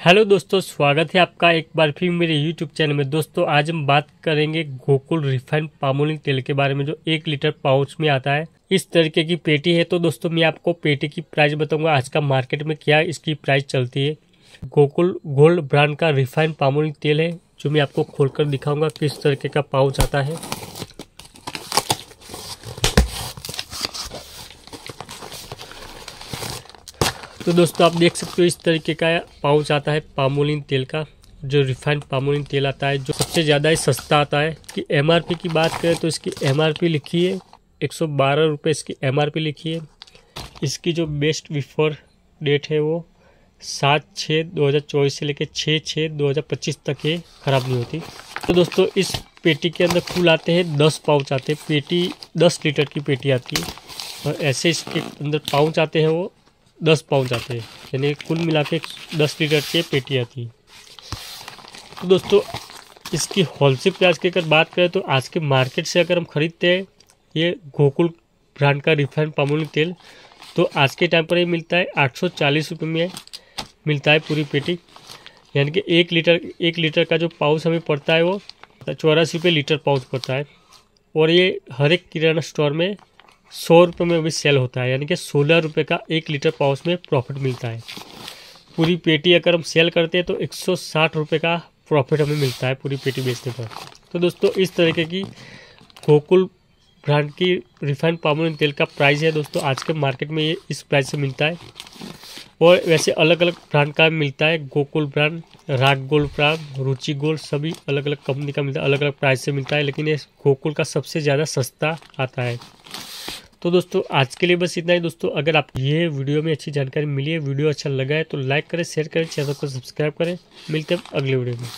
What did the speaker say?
Hello दोस्तों, स्वागत है आपका एक बार फिर मेरे यूट्यूब चैनल में। दोस्तों, आज हम बात करेंगे गोकुल रिफाइंड पामोलिन तेल के बारे में, जो एक लीटर पाउच में आता है। इस तरीके की पेटी है तो दोस्तों, मैं आपको पेटी की प्राइस बताऊँगा। आज का मार्केट में क्या इसकी प्राइस चलती है। गोकुल गोल्ड ब्रांड का रिफाइंड पामोलिन तेल है, जो मैं आपको खोलकर दिखाऊँगा, किस तरीके का पाउच आता है। तो दोस्तों, आप देख सकते हो इस तरीके का पाउच आता है पामोलिन तेल का, जो रिफाइंड पामोलिन तेल आता है, जो सबसे ज़्यादा ही सस्ता आता है। कि एमआरपी की बात करें तो इसकी एमआरपी लिखी है, एक सौ इसकी एमआरपी लिखी है। इसकी जो बेस्ट बिफोर डेट है वो सात छः दो हज़ार चौबीस से लेकर छः छः दो हज़ार पच्चीस तक ये ख़राब नहीं होती। तो दोस्तों, इस पेटी के अंदर फूल आते हैं, दस पाउच आते हैं। पेटी, दस लीटर की पेटी आती है। और ऐसे इसके अंदर पाउच आते हैं वो दस पाउच आते हैं। यानी कुल मिला के दस लीटर की पेटी आती तो दोस्तों, इसकी होलसेल प्राइस की अगर बात करें तो आज के मार्केट से अगर हम ख़रीदते हैं, ये गोकुल ब्रांड का रिफाइंड पामोलिन तेल तो आज के टाइम पर ये मिलता है आठ सौ चालीस रुपये में मिलता है पूरी पेटी। यानी कि एक लीटर एक लीटर का जो पाउच हमें पड़ता है वो चौरासी रुपये लीटर पाउच पड़ता है। और ये हर एक किराना स्टोर में सौ रुपये में भी सेल होता है, यानी कि सोलह रुपये का एक लीटर पाउच में प्रॉफिट मिलता है। पूरी पेटी अगर हम सेल करते हैं तो एक सौ साठ रुपये का प्रॉफिट हमें मिलता है पूरी पेटी बेचने पर। तो दोस्तों, इस तरीके की गोकुल ब्रांड की रिफाइंड पाम तेल का प्राइस है दोस्तों। आज के मार्केट में ये इस प्राइस से मिलता है। और वैसे अलग अलग ब्रांड का मिलता है, Gokul brand, Raag gold brand, Ruchi gold सभी अलग अलग कंपनी का मिलता है अलग अलग प्राइस से मिलता है, लेकिन ये गोकुल का सबसे ज़्यादा सस्ता आता है। तो दोस्तों, आज के लिए बस इतना ही। दोस्तों, अगर आप ये वीडियो में अच्छी जानकारी मिली है, वीडियो अच्छा लगा है तो लाइक करें, शेयर करें, चैनल को सब्सक्राइब करें। मिलते हैं अगले वीडियो में।